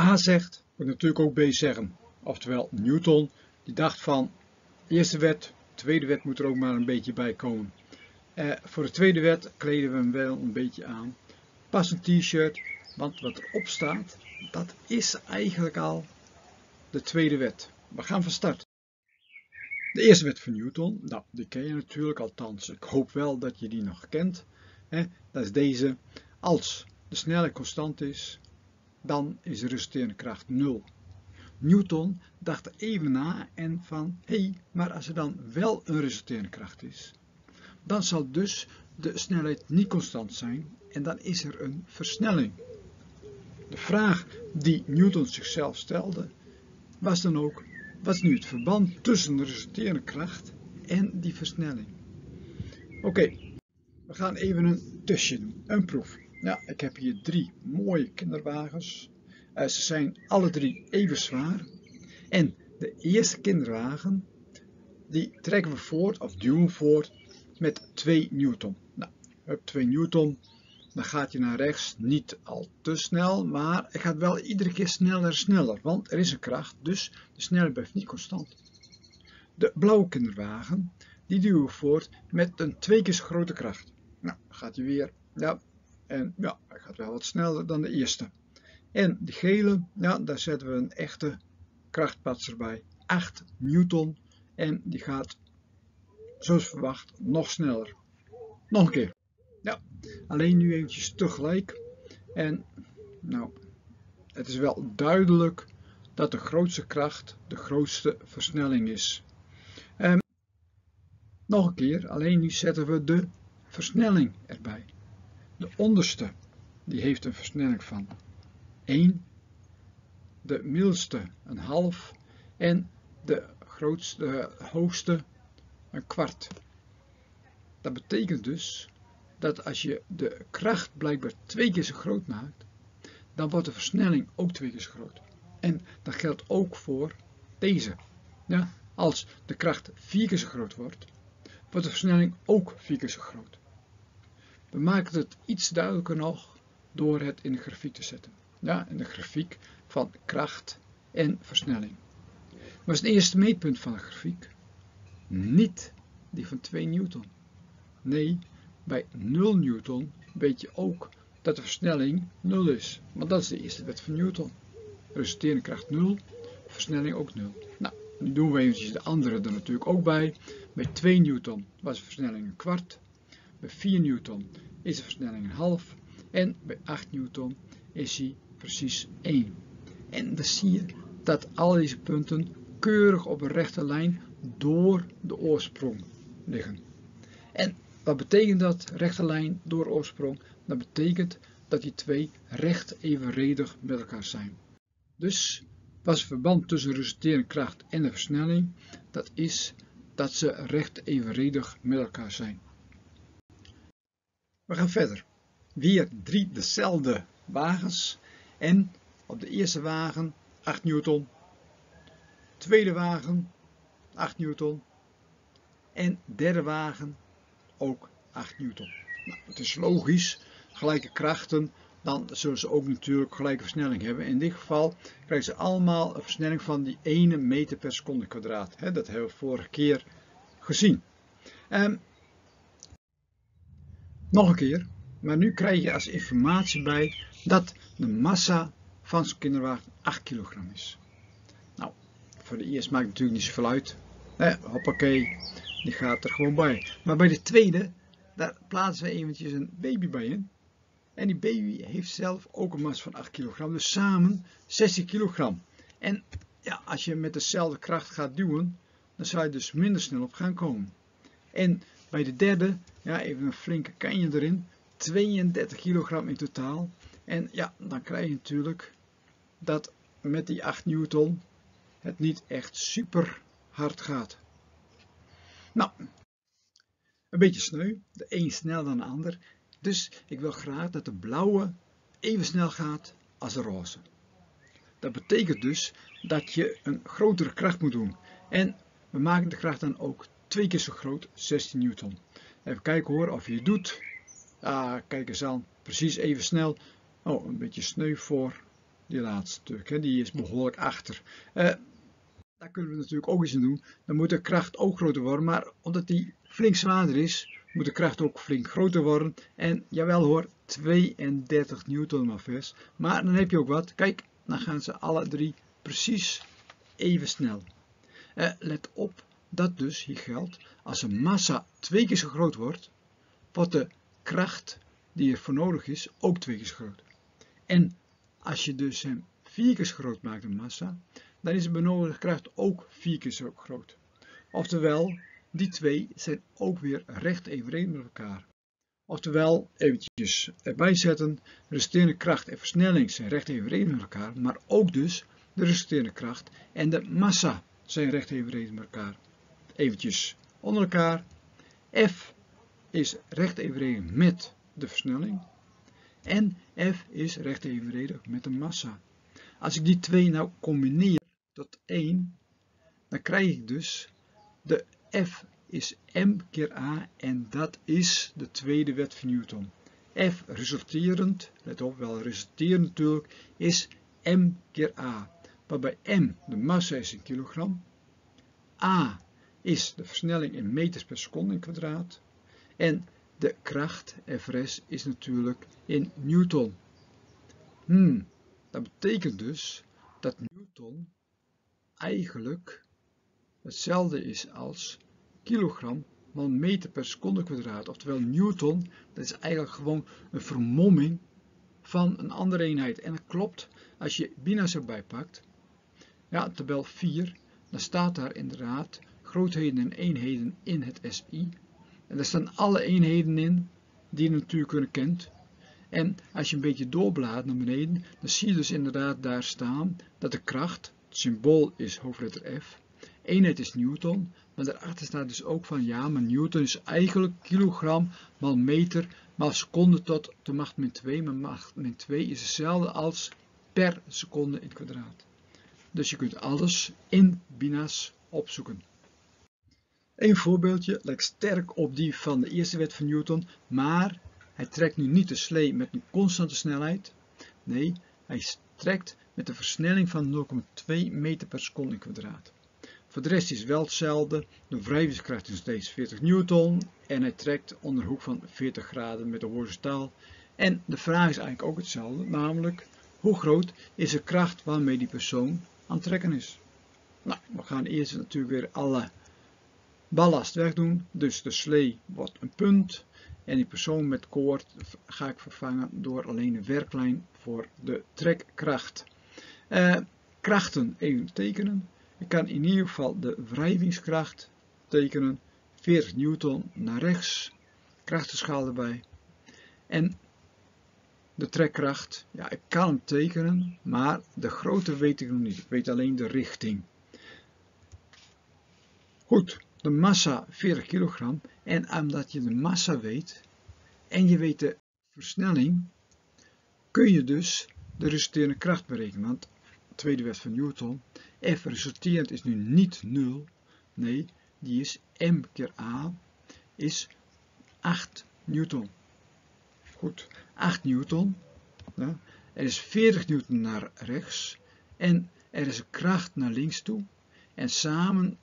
A zegt, moet natuurlijk ook B zeggen. Oftewel, Newton, die dacht van, eerste wet, tweede wet moet er ook maar een beetje bij komen. Eh, voor de tweede wet kleden we hem wel een beetje aan. Pas een t-shirt, want wat erop staat, dat is eigenlijk al de tweede wet. We gaan van start. De eerste wet van Newton, nou, die ken je natuurlijk, althans ik hoop wel dat je die nog kent. Dat is deze, als de snelheid constant is, dan is de resulterende kracht 0. Newton dacht even na en van, hé, hey, maar als er dan wel een resulterende kracht is, dan zal dus de snelheid niet constant zijn en dan is er een versnelling. De vraag die Newton zichzelf stelde, was dan ook, wat is nu het verband tussen de resulterende kracht en die versnelling? Oké, we gaan even een testje doen, een proef. Ja, ik heb hier drie mooie kinderwagens. Uh, ze zijn alle drie even zwaar. En de eerste kinderwagen, die trekken we voort, of duwen voort, met 2 newton. Nou, heb 2 newton, dan gaat je naar rechts niet al te snel, maar het gaat wel iedere keer sneller sneller, want er is een kracht, dus de snelheid blijft niet constant. De blauwe kinderwagen, die duwen we voort met een twee keer zo grote kracht. Nou, gaat hij weer, ja, en ja, hij gaat wel wat sneller dan de eerste. En de gele, ja, daar zetten we een echte krachtpatser bij, 8 newton, en die gaat, zoals verwacht, nog sneller. Nog een keer. Ja, alleen nu eventjes tegelijk. En nou, het is wel duidelijk dat de grootste kracht de grootste versnelling is. En nog een keer, alleen nu zetten we de versnelling erbij. De onderste, die heeft een versnelling van 1, de middelste een half en de grootste, de hoogste een kwart. Dat betekent dus dat als je de kracht blijkbaar twee keer zo groot maakt, dan wordt de versnelling ook twee keer zo groot. En dat geldt ook voor deze. Ja, als de kracht vier keer zo groot wordt, wordt de versnelling ook vier keer zo groot. We maken het iets duidelijker nog door het in de grafiek te zetten. Ja, in de grafiek van kracht en versnelling. Wat is het eerste meetpunt van de grafiek? Niet die van 2 newton. Nee, bij 0 newton weet je ook dat de versnelling 0 is. Want dat is de eerste wet van Newton. Resulterende kracht 0, versnelling ook 0. Nou, nu doen we eventjes de andere er natuurlijk ook bij. Bij 2 newton was de versnelling een kwart. Bij 4 newton is de versnelling een half. En bij 8 newton is hij precies 1. En dan zie je dat al deze punten keurig op een rechte lijn door de oorsprong liggen. En wat betekent dat, rechte lijn door oorsprong? Dat betekent dat die twee recht evenredig met elkaar zijn. Dus wat is het verband tussen resulterende kracht en de versnelling? Dat is dat ze recht evenredig met elkaar zijn. We gaan verder. Weer drie dezelfde wagens en op de eerste wagen 8 newton, tweede wagen 8 newton en derde wagen ook 8 newton. Nou, het is logisch, gelijke krachten, dan zullen ze ook natuurlijk gelijke versnelling hebben. In dit geval krijgen ze allemaal een versnelling van die 1 meter per seconde kwadraat. dat hebben we vorige keer gezien. Um, nog een keer, maar nu krijg je als informatie bij dat de massa van zo'n kinderwagen 8 kilogram is. Nou, voor de eerste maakt het natuurlijk niet zoveel uit. Nee, hoppakee, die gaat er gewoon bij. Maar bij de tweede, daar plaatsen we eventjes een baby bij in. En die baby heeft zelf ook een massa van 8 kilogram, dus samen 16 kilogram. En ja, als je met dezelfde kracht gaat duwen, dan zou je dus minder snel op gaan komen. En bij de derde, ja, even een flinke kanje erin, 32 kilogram in totaal. En ja, dan krijg je natuurlijk dat met die 8 newton het niet echt super hard gaat. Nou, een beetje sneu, de een sneller dan de ander. Dus ik wil graag dat de blauwe even snel gaat als de roze. Dat betekent dus dat je een grotere kracht moet doen. En we maken de kracht dan ook twee keer zo groot, 16 newton. Even kijken hoor of je het doet. Ah, kijk eens aan, precies even snel. Oh, een beetje sneu voor die laatste stuk. Hè, die is behoorlijk achter. Uh, daar kunnen we natuurlijk ook iets aan doen. Dan moet de kracht ook groter worden, maar omdat die flink zwaarder is, moet de kracht ook flink groter worden. En jawel hoor, 32 newton maar vers. Maar dan heb je ook wat. Kijk, dan gaan ze alle drie precies even snel. Uh, let op dat dus hier geldt, als een massa twee keer zo groot wordt, wordt de kracht die er voor nodig is ook twee keer zo groot. En als je dus hem vier keer zo groot maakt, een massa, dan is de benodigde kracht ook vier keer zo groot. Oftewel, die twee zijn ook weer recht evenredig met elkaar. Oftewel, eventjes erbij zetten, de resterende kracht en versnelling zijn recht evenredig met elkaar, maar ook dus de resterende kracht en de massa zijn recht evenredig met elkaar. Eventjes onder elkaar. F is recht evenredig met de versnelling en F is recht evenredig met de massa. Als ik die twee nou combineer tot 1, dan krijg ik dus de F is m keer a en dat is de tweede wet van Newton. F resulterend, let op wel resulterend natuurlijk, is m keer a. Waarbij m de massa is in kilogram, a is de versnelling in meters per seconde in kwadraat en de kracht Frs is natuurlijk in Newton. Hmm, dat betekent dus dat Newton eigenlijk hetzelfde is als kilogram mal meter per seconde kwadraat. Oftewel Newton, dat is eigenlijk gewoon een vermomming van een andere eenheid. En dat klopt als je bina's erbij pakt. Ja, tabel 4, dan staat daar inderdaad grootheden en eenheden in het SI. En daar staan alle eenheden in die je natuurkunde kent. En als je een beetje doorblaat naar beneden, dan zie je dus inderdaad daar staan dat de kracht, het symbool is hoofdletter F, eenheid is Newton, maar daarachter staat dus ook van ja, maar Newton is eigenlijk kilogram mal meter mal seconde tot de macht min 2, maar macht min 2 is hetzelfde als per seconde in het kwadraat. Dus je kunt alles in bina's opzoeken. Een voorbeeldje lijkt sterk op die van de eerste wet van Newton, maar hij trekt nu niet de slee met een constante snelheid. Nee, hij trekt met een versnelling van 0,2 meter per seconde kwadraat. Voor de rest is wel hetzelfde. De wrijvingskracht is steeds 40 newton en hij trekt onder hoek van 40 graden met de horizontaal. En de vraag is eigenlijk ook hetzelfde, namelijk hoe groot is de kracht waarmee die persoon aan het trekken is. Nou, we gaan eerst natuurlijk weer alle ballast wegdoen. Dus de slee wordt een punt en die persoon met koord ga ik vervangen door alleen een werklijn voor de trekkracht. Uh, krachten even tekenen. Ik kan in ieder geval de wrijvingskracht tekenen. 40 newton naar rechts. Krachtenschaal erbij. En de trekkracht, ja ik kan hem tekenen, maar de grootte weet ik nog niet. Ik weet alleen de richting. Goed, de massa 40 kilogram. En omdat je de massa weet en je weet de versnelling, kun je dus de resulterende kracht berekenen. Want tweede wet van Newton, F resulterend is nu niet 0, nee, die is m keer a, is 8 newton. Goed, 8 newton, er is 40 newton naar rechts en er is een kracht naar links toe en samen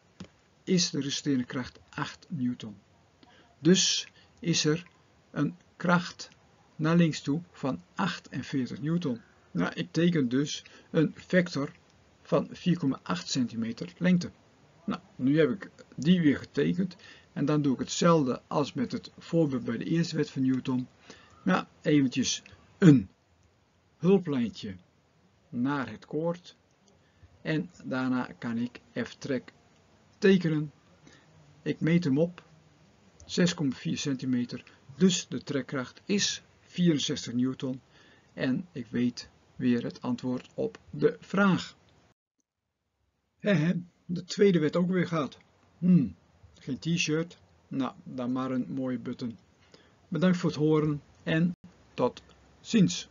is de resterende kracht 8 newton. Dus is er een kracht naar links toe van 48 newton. Nou, ik teken dus een vector van 4,8 cm lengte. Nou, nu heb ik die weer getekend en dan doe ik hetzelfde als met het voorbeeld bij de eerste wet van Newton. Nou, eventjes een hulplijntje naar het koord en daarna kan ik F-trek tekenen. Ik meet hem op 6,4 cm, dus de trekkracht is 64 newton en ik weet weer het antwoord op de vraag. He, de tweede werd ook weer gehad. Hmm, geen t-shirt? Nou, dan maar een mooie button. Bedankt voor het horen en tot ziens.